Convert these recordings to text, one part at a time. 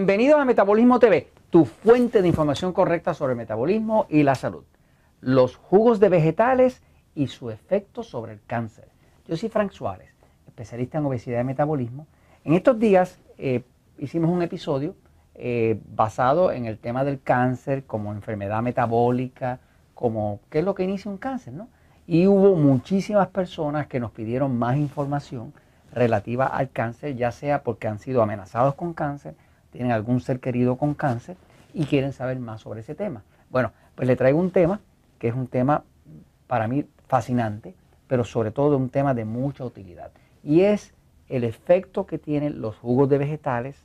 Bienvenidos a Metabolismo TV, tu fuente de información correcta sobre el metabolismo y la salud. Los jugos de vegetales y su efecto sobre el cáncer. Yo soy Frank Suárez, especialista en obesidad y metabolismo. En estos días eh, hicimos un episodio eh, basado en el tema del cáncer como enfermedad metabólica, como qué es lo que inicia un cáncer, ¿no? Y hubo muchísimas personas que nos pidieron más información relativa al cáncer, ya sea porque han sido amenazados con cáncer, tienen algún ser querido con cáncer y quieren saber más sobre ese tema. Bueno, pues le traigo un tema que es un tema para mí fascinante, pero sobre todo un tema de mucha utilidad. Y es el efecto que tienen los jugos de vegetales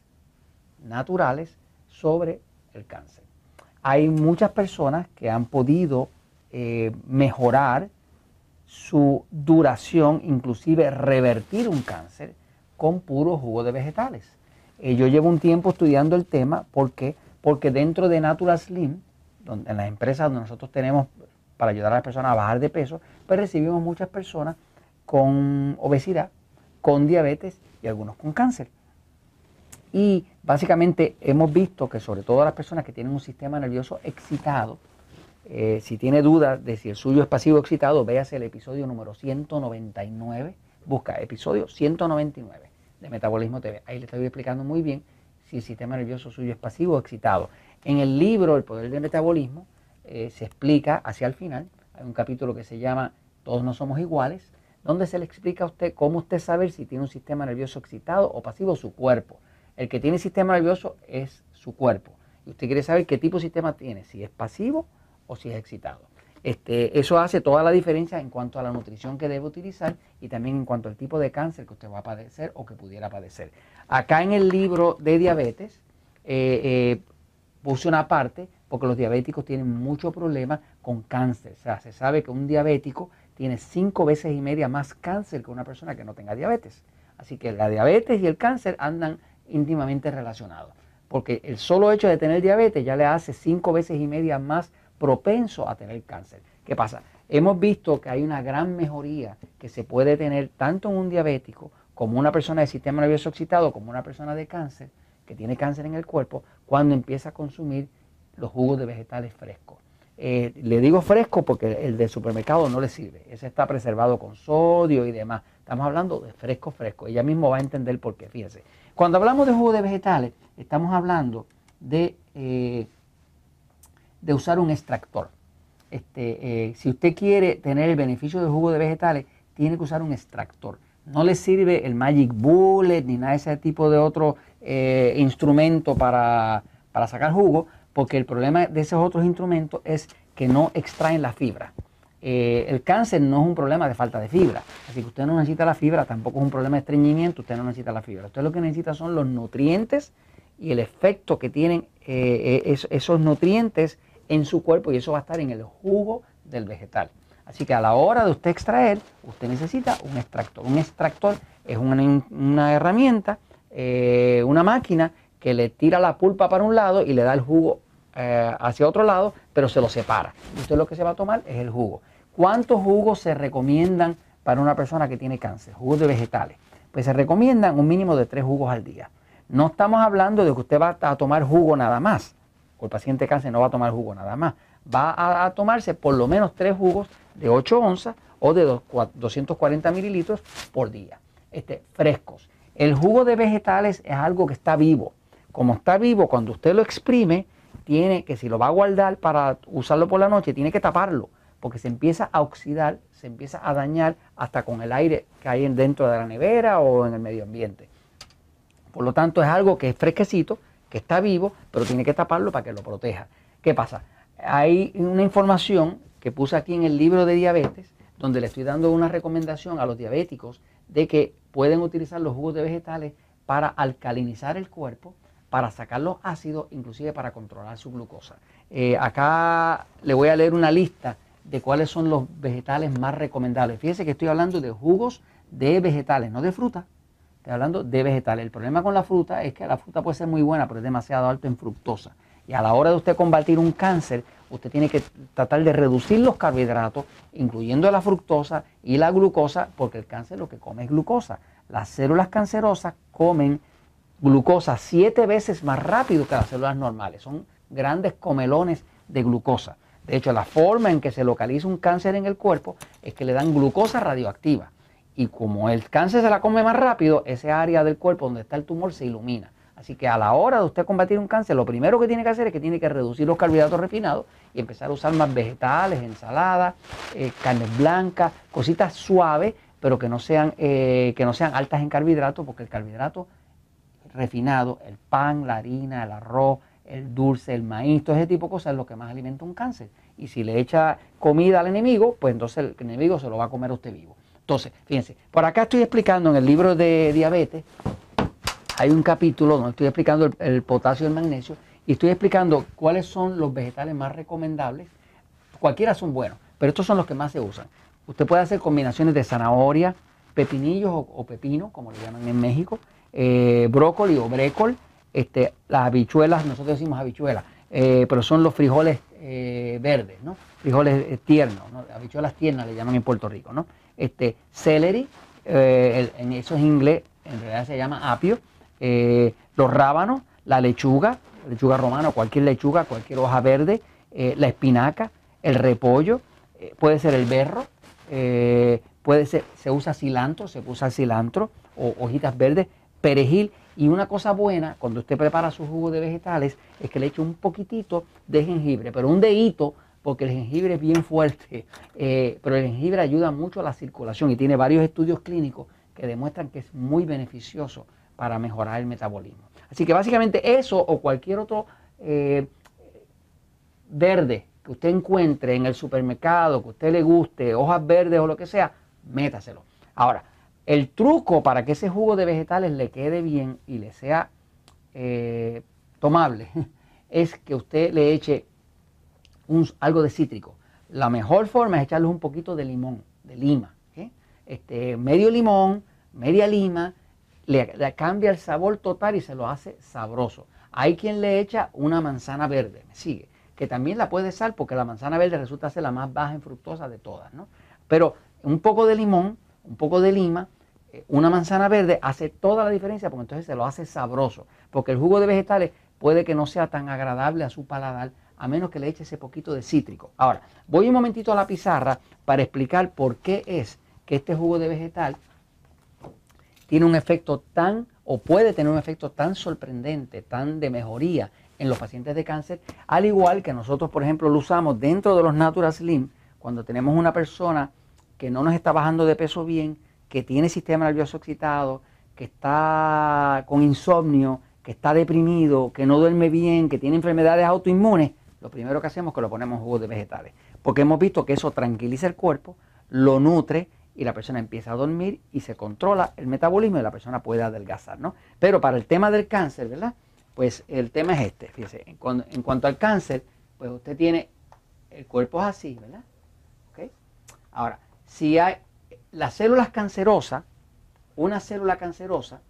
naturales sobre el cáncer. Hay muchas personas que han podido eh, mejorar su duración, inclusive revertir un cáncer con puro jugo de vegetales. Eh, yo llevo un tiempo estudiando el tema porque, porque dentro de Natural Slim, en las empresas donde nosotros tenemos para ayudar a las personas a bajar de peso, pues recibimos muchas personas con obesidad, con diabetes y algunos con cáncer. Y básicamente hemos visto que sobre todo las personas que tienen un sistema nervioso excitado, eh, si tiene dudas de si el suyo es pasivo excitado, véase el episodio número 199, busca episodio 199 de Metabolismo TV. Ahí le estoy explicando muy bien si el sistema nervioso suyo es pasivo o excitado. En el libro El Poder del Metabolismo eh, se explica hacia el final, hay un capítulo que se llama Todos no somos iguales, donde se le explica a usted cómo usted saber si tiene un sistema nervioso excitado o pasivo su cuerpo. El que tiene sistema nervioso es su cuerpo. Y usted quiere saber qué tipo de sistema tiene, si es pasivo o si es excitado. Este, eso hace toda la diferencia en cuanto a la nutrición que debe utilizar y también en cuanto al tipo de cáncer que usted va a padecer o que pudiera padecer. Acá en el libro de diabetes eh, eh, puse una parte porque los diabéticos tienen mucho problema con cáncer. O sea, se sabe que un diabético tiene cinco veces y media más cáncer que una persona que no tenga diabetes. Así que la diabetes y el cáncer andan íntimamente relacionados. Porque el solo hecho de tener diabetes ya le hace cinco veces y media más propenso a tener cáncer. ¿Qué pasa? Hemos visto que hay una gran mejoría que se puede tener tanto en un diabético como una persona de sistema nervioso excitado, como una persona de cáncer, que tiene cáncer en el cuerpo, cuando empieza a consumir los jugos de vegetales frescos. Eh, le digo fresco porque el de supermercado no le sirve. Ese está preservado con sodio y demás. Estamos hablando de fresco, fresco. Ella mismo va a entender por qué. Fíjese. Cuando hablamos de jugos de vegetales, estamos hablando de eh, de usar un extractor. Este, eh, si usted quiere tener el beneficio del jugo de vegetales, tiene que usar un extractor. No le sirve el Magic Bullet ni nada de ese tipo de otro eh, instrumento para, sacar jugo, porque el problema de esos otros instrumentos es que no extraen la fibra. Eh, el cáncer no es un problema de falta de fibra, así que usted no necesita la fibra, tampoco es un problema de estreñimiento, usted no necesita la fibra. Usted lo que necesita son los nutrientes y el efecto que tienen esos nutrientes en su cuerpo y eso va a estar en el jugo del vegetal. Así que a la hora de usted extraer, usted necesita un extractor. Un extractor es una, herramienta, eh, una máquina que le tira la pulpa para un lado y le da el jugo eh, hacia otro lado, pero se lo separa. Usted lo que se va a tomar es el jugo. ¿Cuántos jugos se recomiendan para una persona que tiene cáncer? Jugos de vegetales. Pues se recomiendan un mínimo de tres jugos al día. No estamos hablando de que usted va a tomar jugo nada más el paciente cáncer no va a tomar jugo nada más. Va a, tomarse por lo menos tres jugos de 8 onzas o de 240 mililitros por día, este, frescos. El jugo de vegetales es algo que está vivo. Como está vivo, cuando usted lo exprime, tiene que si lo va a guardar para usarlo por la noche, tiene que taparlo, porque se empieza a oxidar, se empieza a dañar hasta con el aire que hay dentro de la nevera o en el medio ambiente. Por lo tanto, es algo que es fresquecito, está vivo, pero tiene que taparlo para que lo proteja. ¿Qué pasa? Hay una información que puse aquí en el libro de diabetes, donde le estoy dando una recomendación a los diabéticos de que pueden utilizar los jugos de vegetales para alcalinizar el cuerpo, para sacar los ácidos, inclusive para controlar su glucosa. Eh, acá le voy a leer una lista de cuáles son los vegetales más recomendables. Fíjese que estoy hablando de jugos de vegetales, no de fruta. Estoy hablando de vegetales. El problema con la fruta es que la fruta puede ser muy buena, pero es demasiado alto en fructosa. Y a la hora de usted combatir un cáncer, usted tiene que tratar de reducir los carbohidratos, incluyendo la fructosa y la glucosa, porque el cáncer lo que come es glucosa. Las células cancerosas comen glucosa siete veces más rápido que las células normales. Son grandes comelones de glucosa. De hecho, la forma en que se localiza un cáncer en el cuerpo es que le dan glucosa radioactiva. Y como el cáncer se la come más rápido, ese área del cuerpo donde está el tumor se ilumina. Así que a la hora de usted combatir un cáncer, lo primero que tiene que hacer es que tiene que reducir los carbohidratos refinados y empezar a usar más vegetales, ensaladas, eh, carnes blancas, cositas suaves, pero que no, sean, eh, que no sean altas en carbohidratos, porque el carbohidrato refinado, el pan, la harina, el arroz, el dulce, el maíz, todo ese tipo de cosas es lo que más alimenta un cáncer. Y si le echa comida al enemigo, pues entonces el enemigo se lo va a comer a usted vivo. Entonces, fíjense, por acá estoy explicando en el libro de diabetes, hay un capítulo donde estoy explicando el, potasio y el magnesio y estoy explicando cuáles son los vegetales más recomendables. Cualquiera son buenos, pero estos son los que más se usan. Usted puede hacer combinaciones de zanahoria, pepinillos o, pepino, como le llaman en México, eh, brócoli o brécol, este, las habichuelas, nosotros decimos habichuelas, eh, pero son los frijoles eh, verdes, ¿no? frijoles tiernos, habichuelas tiernas le llaman en Puerto Rico, ¿no? este, celery, en eso es inglés, en realidad se llama apio, eh, los rábanos, la lechuga, lechuga romana, cualquier lechuga, cualquier hoja verde, eh, la espinaca, el repollo, eh, puede ser el berro, puede ser, se usa cilantro, se usa cilantro o hojitas verdes, perejil. Y una cosa buena cuando usted prepara su jugo de vegetales es que le eche un poquitito de jengibre, pero un dedito, porque el jengibre es bien fuerte, pero el jengibre ayuda mucho a la circulación y tiene varios estudios clínicos que demuestran que es muy beneficioso para mejorar el metabolismo. Así que básicamente eso o cualquier otro eh, verde que usted encuentre en el supermercado, que a usted le guste, hojas verdes o lo que sea, métaselo. Ahora, el truco para que ese jugo de vegetales le quede bien y le sea eh, tomable es que usted le eche algo de cítrico. La mejor forma es echarle un poquito de limón, de lima. Este, medio limón, media lima le, cambia el sabor total y se lo hace sabroso. Hay quien le echa una manzana verde, me sigue, que también la puede sal porque la manzana verde resulta ser la más baja en fructosa de todas, ¿no? Pero un poco de limón, un poco de lima, eh, una manzana verde hace toda la diferencia porque entonces se lo hace sabroso. Porque el jugo de vegetales puede que no sea tan agradable a su paladar a menos que le eche ese poquito de cítrico. Ahora, voy un momentito a la pizarra para explicar por qué es que este jugo de vegetal tiene un efecto tan o puede tener un efecto tan sorprendente, tan de mejoría en los pacientes de cáncer, al igual que nosotros, por ejemplo, lo usamos dentro de los Natural Slim, cuando tenemos una persona que no nos está bajando de peso bien, que tiene sistema nervioso excitado, que está con insomnio, que está deprimido, que no duerme bien, que tiene enfermedades autoinmunes, lo primero que hacemos es que lo ponemos en jugo de vegetales, porque hemos visto que eso tranquiliza el cuerpo, lo nutre y la persona empieza a dormir y se controla el metabolismo y la persona puede adelgazar, ¿no? Pero para el tema del cáncer, ¿verdad? Pues el tema es este, fíjese, en, cuanto al cáncer, pues usted tiene, el cuerpo es así, ¿verdad? ¿Okay? Ahora, si hay las células cancerosas, una célula cancerosa,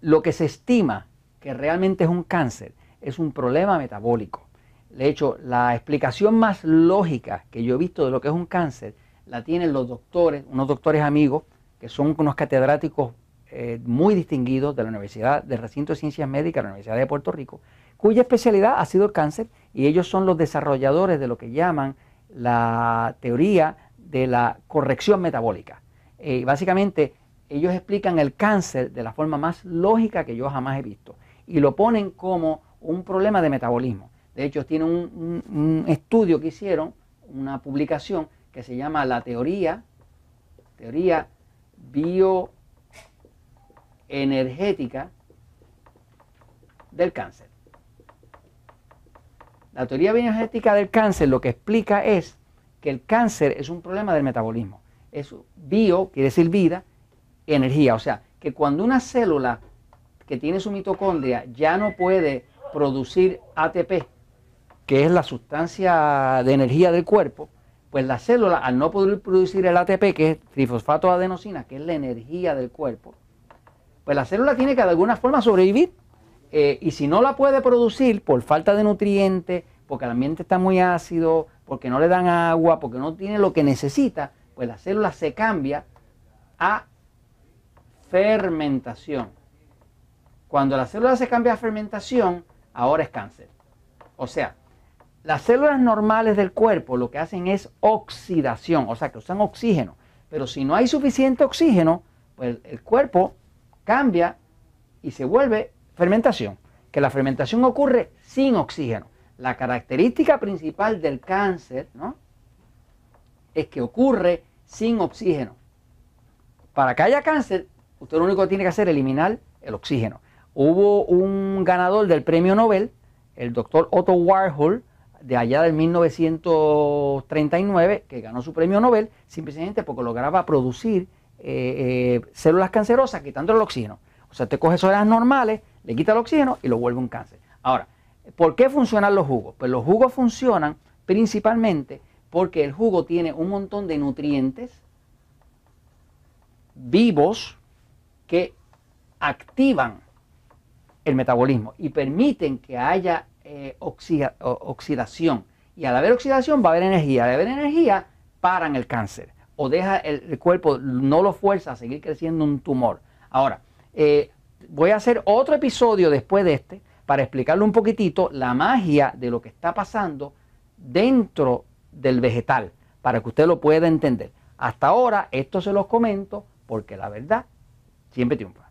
lo que se estima que realmente es un cáncer es un problema metabólico. De hecho, la explicación más lógica que yo he visto de lo que es un cáncer la tienen los doctores, unos doctores amigos, que son unos catedráticos eh, muy distinguidos de la Universidad del Recinto de Ciencias Médicas de la Universidad de Puerto Rico, cuya especialidad ha sido el cáncer y ellos son los desarrolladores de lo que llaman la teoría de la corrección metabólica. Eh, básicamente, ellos explican el cáncer de la forma más lógica que yo jamás he visto y lo ponen como un problema de metabolismo. De hecho, tiene un, estudio que hicieron, una publicación que se llama la teoría, teoría bioenergética del cáncer. La teoría bioenergética del cáncer lo que explica es que el cáncer es un problema del metabolismo. Es bio, quiere decir vida, energía. O sea, que cuando una célula que tiene su mitocondria ya no puede producir ATP, que es la sustancia de energía del cuerpo, pues la célula, al no poder producir el ATP, que es trifosfato de adenosina, que es la energía del cuerpo, pues la célula tiene que de alguna forma sobrevivir. Eh, y si no la puede producir por falta de nutrientes, porque el ambiente está muy ácido, porque no le dan agua, porque no tiene lo que necesita, pues la célula se cambia a fermentación. Cuando la célula se cambia a fermentación, ahora es cáncer. O sea, las células normales del cuerpo lo que hacen es oxidación, o sea, que usan oxígeno. Pero si no hay suficiente oxígeno, pues el cuerpo cambia y se vuelve fermentación. Que la fermentación ocurre sin oxígeno. La característica principal del cáncer ¿no? es que ocurre sin oxígeno. Para que haya cáncer, usted lo único que tiene que hacer es eliminar el oxígeno. Hubo un ganador del premio Nobel, el doctor Otto Warhol, de allá del 1939, que ganó su premio Nobel, simplemente porque lograba producir eh, eh, células cancerosas quitando el oxígeno. O sea, te coge células normales, le quita el oxígeno y lo vuelve un cáncer. Ahora, ¿por qué funcionan los jugos? Pues los jugos funcionan principalmente porque el jugo tiene un montón de nutrientes vivos que activan el metabolismo y permiten que haya eh, oxidación. Y al haber oxidación va a haber energía. Al haber energía, paran el cáncer. O deja el, cuerpo, no lo fuerza a seguir creciendo un tumor. Ahora, eh, voy a hacer otro episodio después de este para explicarle un poquitito la magia de lo que está pasando dentro del vegetal, para que usted lo pueda entender. Hasta ahora, esto se los comento porque la verdad siempre triunfa.